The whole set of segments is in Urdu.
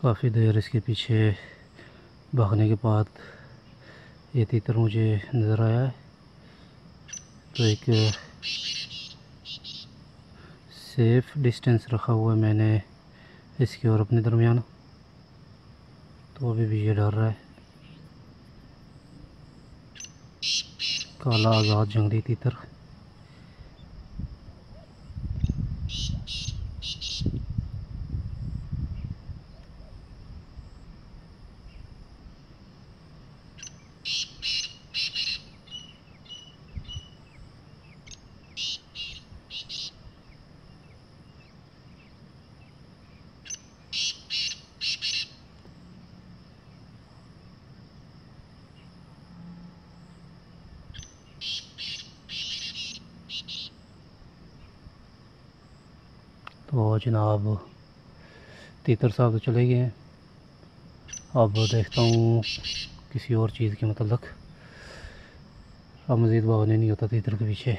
کافی دیر اس کے پیچھے بھاگنے کے بعد یہ تیتر مجھے نظر آیا ہے۔ تو ایک سیف ڈسٹینس رکھا ہوا ہے میں نے اس کی اور اپنے درمیان۔ تو ابھی بھی یہ ڈر رہا ہے۔ کالا آزاد جنگلی تیتر۔ تو جناب تیتر صاحب تو چلے گئے ہیں۔ اب دیکھتا ہوں کسی اور چیز کے متعلق۔ اب مزید بھاگنے نہیں ہوتا تیتر کے پیچھے۔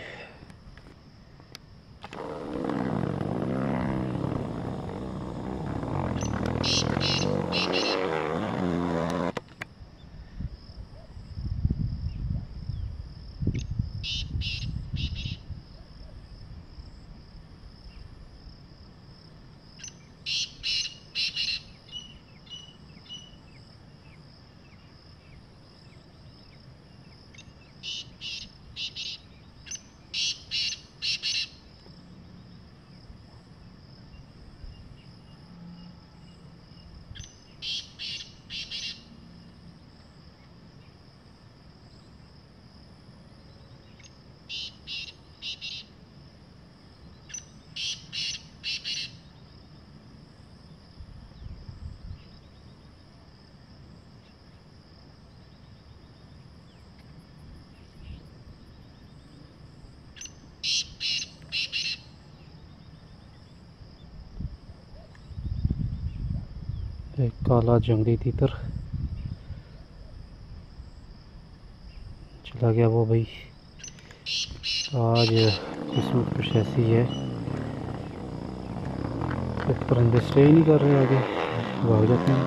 ایک کالا جنگلی تیتر چلا گیا وہ بھائی آج قسمت کچھ ایسی ہے پرندے اسٹے ہی نہیں کر رہے آگے بھاگ جاتے ہیں